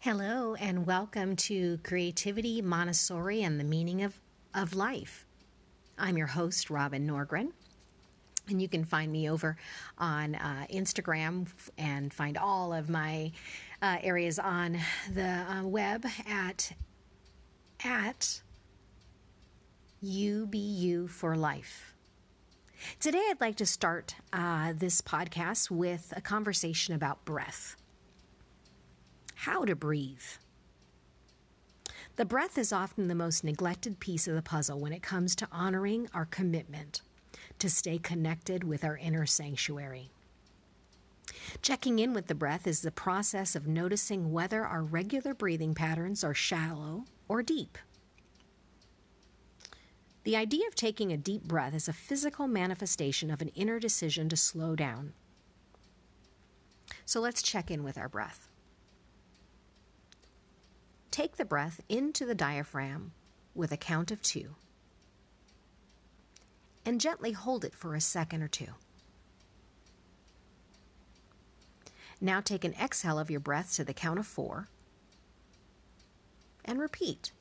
Hello, and welcome to Creativity Montessori and the Meaning of, of Life. I'm your host, Robin Norgren. And you can find me over on uh, Instagram and find all of my uh, areas on the uh, web at at UBU for Life. Today, I'd like to start uh, this podcast with a conversation about breath how to breathe. The breath is often the most neglected piece of the puzzle when it comes to honoring our commitment to stay connected with our inner sanctuary. Checking in with the breath is the process of noticing whether our regular breathing patterns are shallow or deep. The idea of taking a deep breath is a physical manifestation of an inner decision to slow down. So let's check in with our breath. Take the breath into the diaphragm with a count of two and gently hold it for a second or two. Now take an exhale of your breath to the count of four and repeat.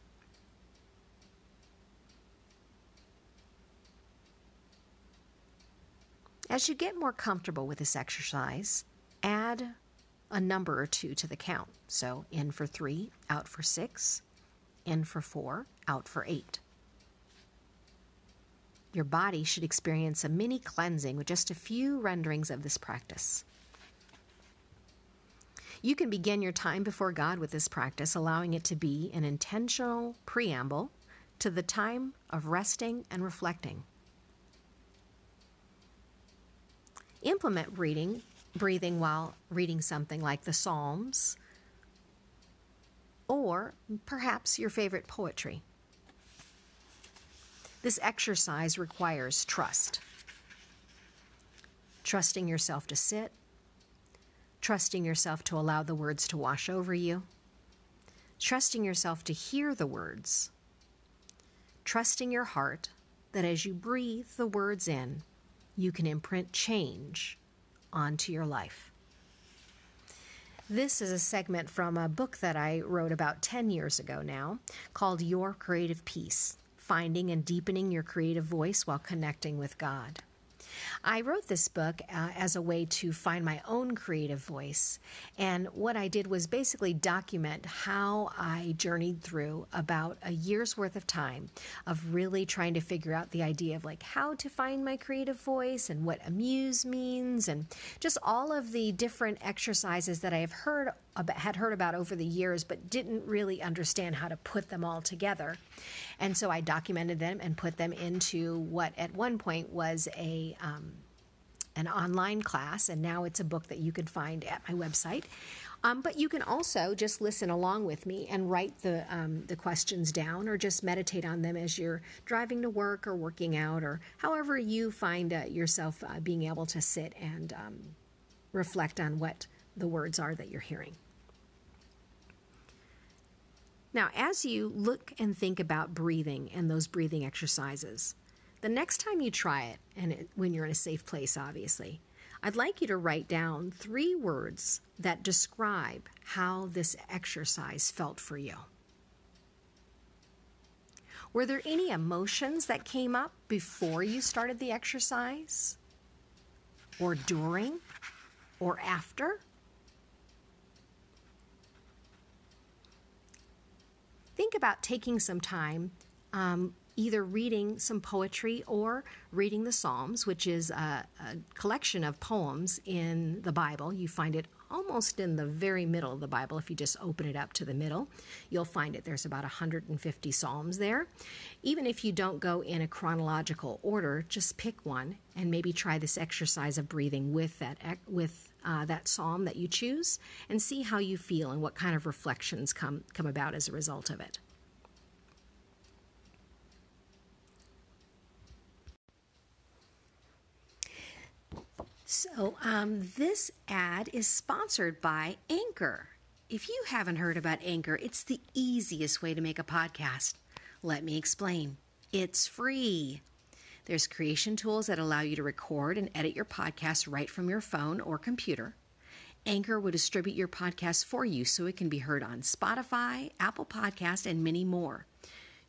As you get more comfortable with this exercise, add a number or two to the count. So in for three, out for six, in for four, out for eight. Your body should experience a mini cleansing with just a few renderings of this practice. You can begin your time before God with this practice, allowing it to be an intentional preamble to the time of resting and reflecting. Implement reading breathing while reading something like the Psalms or perhaps your favorite poetry. This exercise requires trust. Trusting yourself to sit, trusting yourself to allow the words to wash over you, trusting yourself to hear the words, trusting your heart that as you breathe the words in, you can imprint change onto your life. This is a segment from a book that I wrote about 10 years ago now called Your Creative Peace Finding and Deepening Your Creative Voice While Connecting with God. I wrote this book uh, as a way to find my own creative voice. And what I did was basically document how I journeyed through about a year's worth of time of really trying to figure out the idea of like how to find my creative voice and what amuse means and just all of the different exercises that I have heard about, had heard about over the years but didn't really understand how to put them all together. And so I documented them and put them into what at one point was a um, an online class, and now it's a book that you can find at my website. Um, but you can also just listen along with me and write the um, the questions down, or just meditate on them as you're driving to work or working out, or however you find uh, yourself uh, being able to sit and um, reflect on what the words are that you're hearing. Now, as you look and think about breathing and those breathing exercises, the next time you try it, and it, when you're in a safe place, obviously, I'd like you to write down three words that describe how this exercise felt for you. Were there any emotions that came up before you started the exercise? Or during? Or after? Think about taking some time um, either reading some poetry or reading the Psalms, which is a, a, collection of poems in the Bible. You find it almost in the very middle of the Bible. If you just open it up to the middle, you'll find it. There's about 150 Psalms there. Even if you don't go in a chronological order, just pick one and maybe try this exercise of breathing with that with uh, that psalm that you choose and see how you feel and what kind of reflections come, come about as a result of it. So, um, this ad is sponsored by Anchor. If you haven't heard about Anchor, it's the easiest way to make a podcast. Let me explain it's free. There's creation tools that allow you to record and edit your podcast right from your phone or computer. Anchor will distribute your podcast for you so it can be heard on Spotify, Apple Podcast, and many more.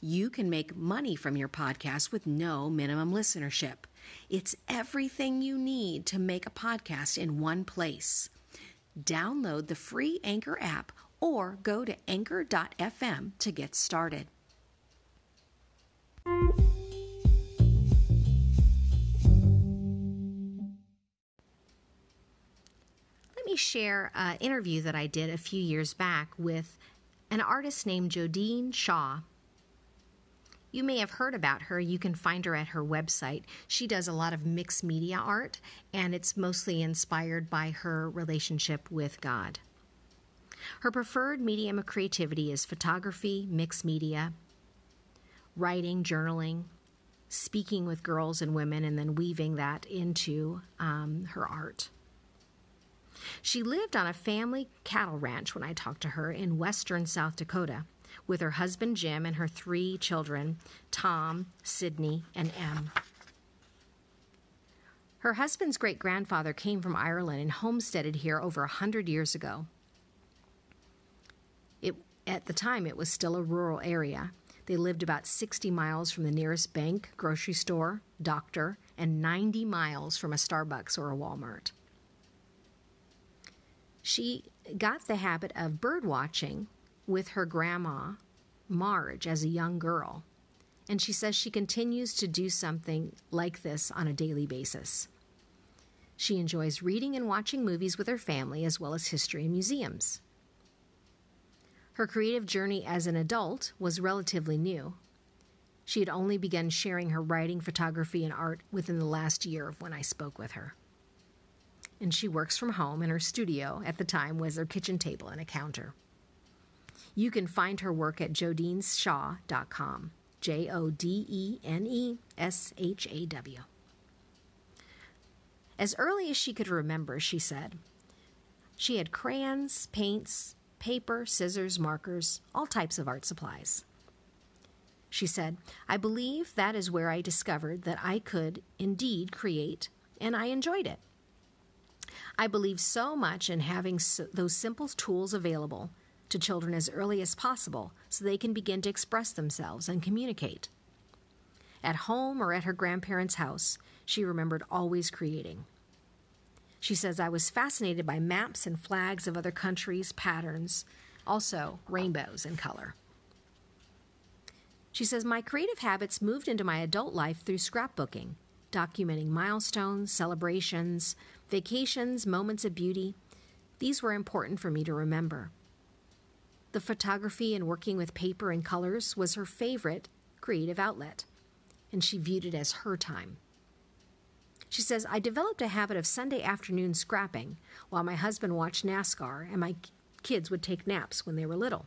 You can make money from your podcast with no minimum listenership. It's everything you need to make a podcast in one place. Download the free Anchor app or go to anchor.fm to get started. Me share an interview that I did a few years back with an artist named Jodene Shaw. You may have heard about her. You can find her at her website. She does a lot of mixed media art, and it's mostly inspired by her relationship with God. Her preferred medium of creativity is photography, mixed media, writing, journaling, speaking with girls and women, and then weaving that into um, her art. She lived on a family cattle ranch when I talked to her in western South Dakota with her husband Jim and her three children, Tom, Sydney, and Em. Her husband's great grandfather came from Ireland and homesteaded here over a hundred years ago. It, at the time, it was still a rural area. They lived about 60 miles from the nearest bank, grocery store, doctor, and 90 miles from a Starbucks or a Walmart. She got the habit of bird watching with her grandma, Marge, as a young girl. And she says she continues to do something like this on a daily basis. She enjoys reading and watching movies with her family, as well as history and museums. Her creative journey as an adult was relatively new. She had only begun sharing her writing, photography, and art within the last year of when I spoke with her. And she works from home, and her studio at the time was her kitchen table and a counter. You can find her work at jodeneshaw.com. J O D E N E S H A W. As early as she could remember, she said, she had crayons, paints, paper, scissors, markers, all types of art supplies. She said, I believe that is where I discovered that I could indeed create, and I enjoyed it. I believe so much in having those simple tools available to children as early as possible so they can begin to express themselves and communicate. At home or at her grandparents' house, she remembered always creating. She says, I was fascinated by maps and flags of other countries, patterns, also rainbows and color. She says, My creative habits moved into my adult life through scrapbooking, documenting milestones, celebrations, vacations, moments of beauty. These were important for me to remember. The photography and working with paper and colors was her favorite creative outlet, and she viewed it as her time. She says, I developed a habit of Sunday afternoon scrapping while my husband watched NASCAR and my kids would take naps when they were little.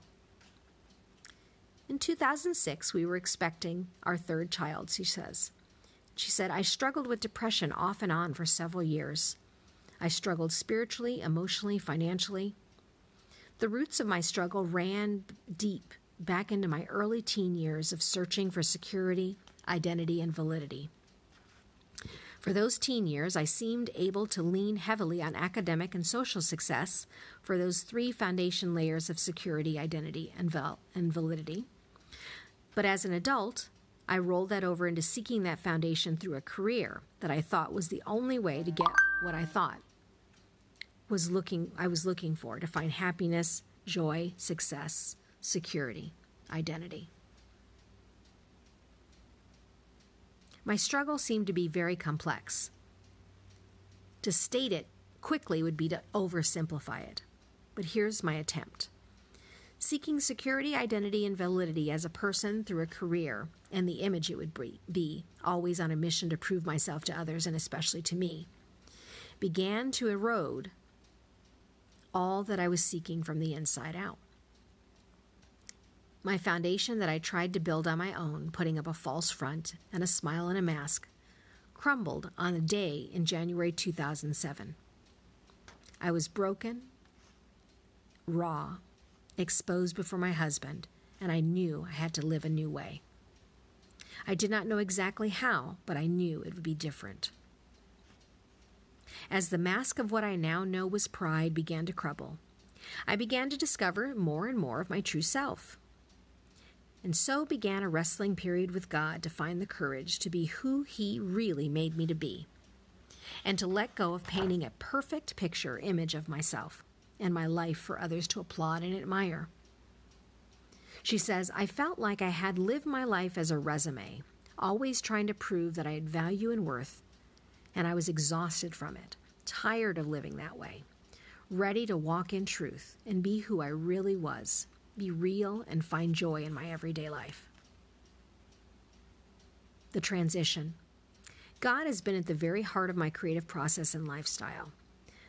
In 2006, we were expecting our third child, she says. She said, I struggled with depression off and on for several years. I struggled spiritually, emotionally, financially. The roots of my struggle ran deep back into my early teen years of searching for security, identity, and validity. For those teen years, I seemed able to lean heavily on academic and social success for those three foundation layers of security, identity, and, val- and validity. But as an adult, I rolled that over into seeking that foundation through a career that I thought was the only way to get what I thought was looking I was looking for to find happiness, joy, success, security, identity. My struggle seemed to be very complex. To state it quickly would be to oversimplify it, but here's my attempt. Seeking security, identity, and validity as a person through a career and the image it would be, always on a mission to prove myself to others and especially to me, began to erode all that I was seeking from the inside out. My foundation that I tried to build on my own, putting up a false front and a smile and a mask, crumbled on a day in January 2007. I was broken, raw, exposed before my husband, and I knew I had to live a new way. I did not know exactly how, but I knew it would be different. As the mask of what I now know was pride began to crumble, I began to discover more and more of my true self. And so began a wrestling period with God to find the courage to be who He really made me to be, and to let go of painting a perfect picture image of myself and my life for others to applaud and admire. She says, I felt like I had lived my life as a resume, always trying to prove that I had value and worth, and I was exhausted from it, tired of living that way, ready to walk in truth and be who I really was, be real and find joy in my everyday life. The transition. God has been at the very heart of my creative process and lifestyle.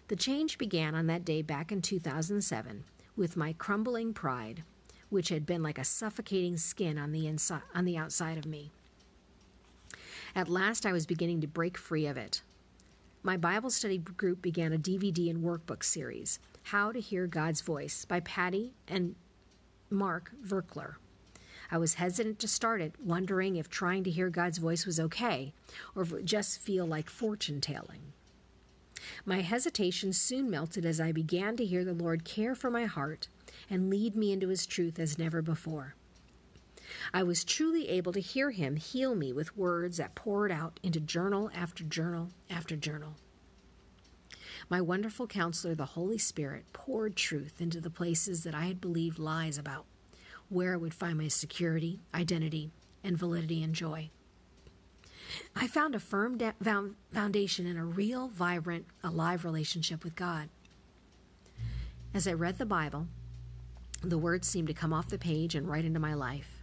The change began on that day back in 2007 with my crumbling pride which had been like a suffocating skin on the inside on the outside of me. At last I was beginning to break free of it. My Bible study group began a DVD and workbook series, How to Hear God's Voice by Patti and Mark Virkler. I was hesitant to start it, wondering if trying to hear God's voice was okay, or if it would just feel like fortune telling. My hesitation soon melted as I began to hear the Lord care for my heart and lead me into his truth as never before. I was truly able to hear him heal me with words that poured out into journal after journal after journal. My wonderful counselor, the Holy Spirit, poured truth into the places that I had believed lies about, where I would find my security, identity, and validity and joy. I found a firm foundation in a real, vibrant, alive relationship with God. As I read the Bible, the words seemed to come off the page and right into my life.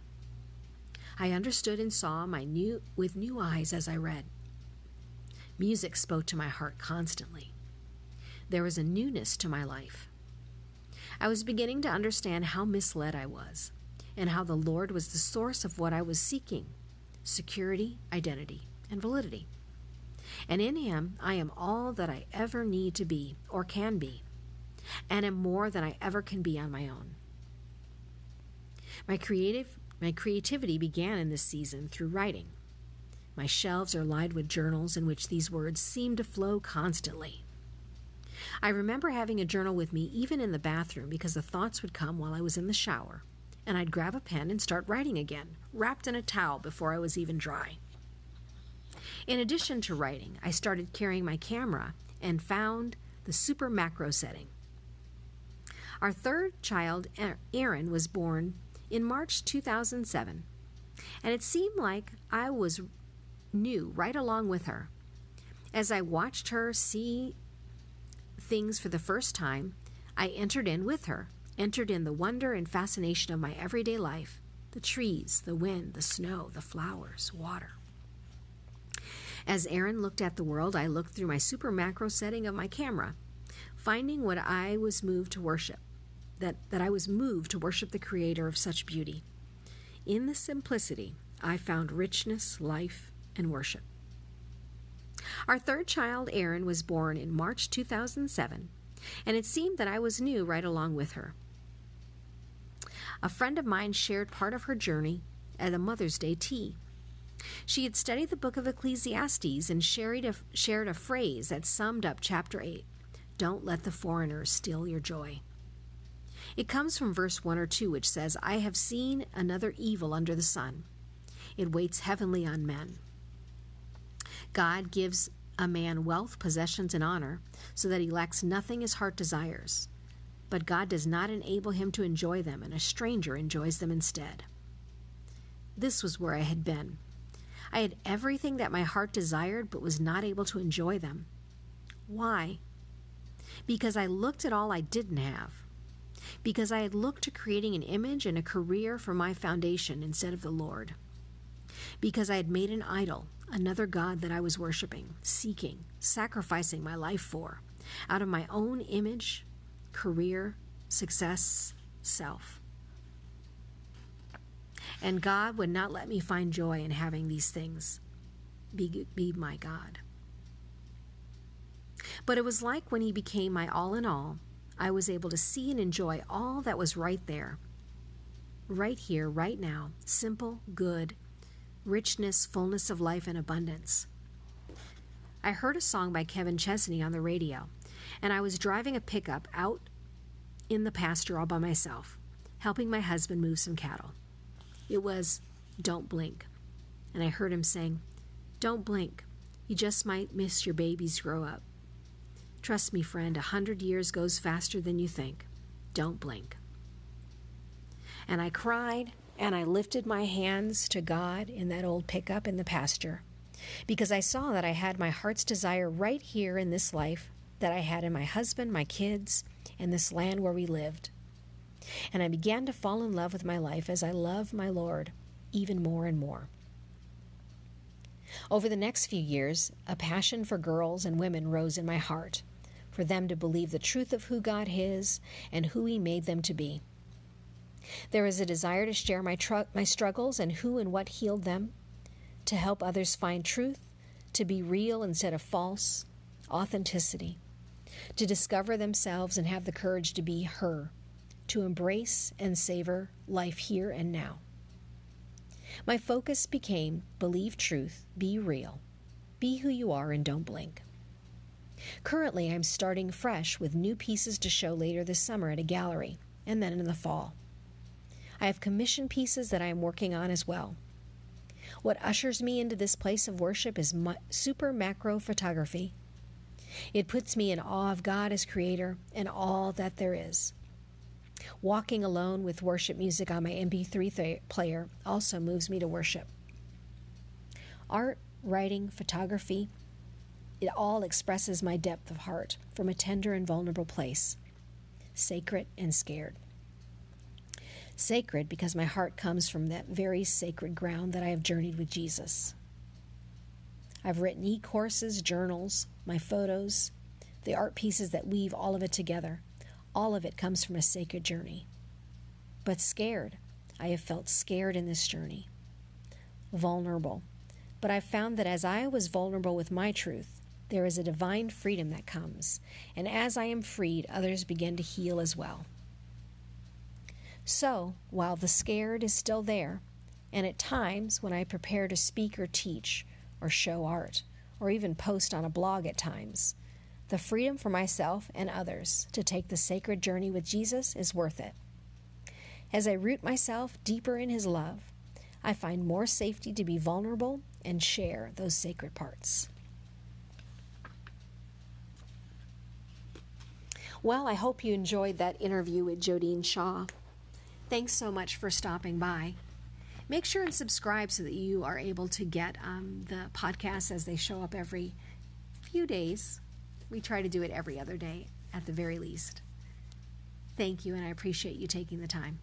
I understood and saw my new with new eyes as I read. Music spoke to my heart constantly. There was a newness to my life. I was beginning to understand how misled I was, and how the Lord was the source of what I was seeking security, identity, and validity. And in Him, I am all that I ever need to be or can be, and am more than I ever can be on my own. My creative my creativity began in this season through writing. My shelves are lined with journals in which these words seem to flow constantly. I remember having a journal with me even in the bathroom because the thoughts would come while I was in the shower, and I'd grab a pen and start writing again, wrapped in a towel before I was even dry. In addition to writing, I started carrying my camera and found the super macro setting. Our third child, er-, Aaron, was born in March 2007, and it seemed like I was new right along with her. As I watched her see things for the first time, I entered in with her, entered in the wonder and fascination of my everyday life the trees, the wind, the snow, the flowers, water. As Aaron looked at the world, I looked through my super macro setting of my camera, finding what I was moved to worship that, that I was moved to worship the Creator of such beauty. In the simplicity, I found richness, life, and worship. Our third child, Aaron, was born in March 2007, and it seemed that I was new right along with her. A friend of mine shared part of her journey at a Mother's Day tea. She had studied the book of Ecclesiastes and shared a, shared a phrase that summed up chapter 8 Don't let the foreigners steal your joy. It comes from verse 1 or 2, which says, I have seen another evil under the sun. It waits heavenly on men. God gives a man wealth, possessions, and honor, so that he lacks nothing his heart desires. But God does not enable him to enjoy them, and a stranger enjoys them instead. This was where I had been. I had everything that my heart desired, but was not able to enjoy them. Why? Because I looked at all I didn't have because I had looked to creating an image and a career for my foundation instead of the Lord. Because I had made an idol, another God that I was worshiping, seeking, sacrificing my life for, out of my own image, career, success, self. And God would not let me find joy in having these things be, be my God. But it was like when He became my all in all I was able to see and enjoy all that was right there, right here, right now, simple, good, richness, fullness of life, and abundance. I heard a song by Kenny Chesney on the radio, and I was driving a pickup out in the pasture all by myself, helping my husband move some cattle. It was Don't Blink, and I heard him saying, Don't blink. You just might miss your babies grow up. Trust me, friend, a hundred years goes faster than you think. Don't blink. And I cried and I lifted my hands to God in that old pickup in the pasture because I saw that I had my heart's desire right here in this life that I had in my husband, my kids, and this land where we lived. And I began to fall in love with my life as I love my Lord even more and more. Over the next few years, a passion for girls and women rose in my heart, for them to believe the truth of who God is and who He made them to be. There is a desire to share my, tr- my struggles and who and what healed them, to help others find truth, to be real instead of false, authenticity, to discover themselves and have the courage to be her, to embrace and savor life here and now. My focus became believe truth, be real, be who you are, and don't blink. Currently, I'm starting fresh with new pieces to show later this summer at a gallery and then in the fall. I have commissioned pieces that I am working on as well. What ushers me into this place of worship is super macro photography. It puts me in awe of God as creator and all that there is. Walking alone with worship music on my MP3 th- player also moves me to worship. Art, writing, photography, it all expresses my depth of heart from a tender and vulnerable place, sacred and scared. Sacred because my heart comes from that very sacred ground that I have journeyed with Jesus. I've written e courses, journals, my photos, the art pieces that weave all of it together. All of it comes from a sacred journey. But scared, I have felt scared in this journey. Vulnerable. But I've found that as I was vulnerable with my truth, there is a divine freedom that comes. And as I am freed, others begin to heal as well. So, while the scared is still there, and at times when I prepare to speak or teach or show art, or even post on a blog at times, the freedom for myself and others to take the sacred journey with Jesus is worth it. As I root myself deeper in His love, I find more safety to be vulnerable and share those sacred parts. Well, I hope you enjoyed that interview with Jodene Shaw. Thanks so much for stopping by. Make sure and subscribe so that you are able to get um, the podcasts as they show up every few days. We try to do it every other day at the very least. Thank you, and I appreciate you taking the time.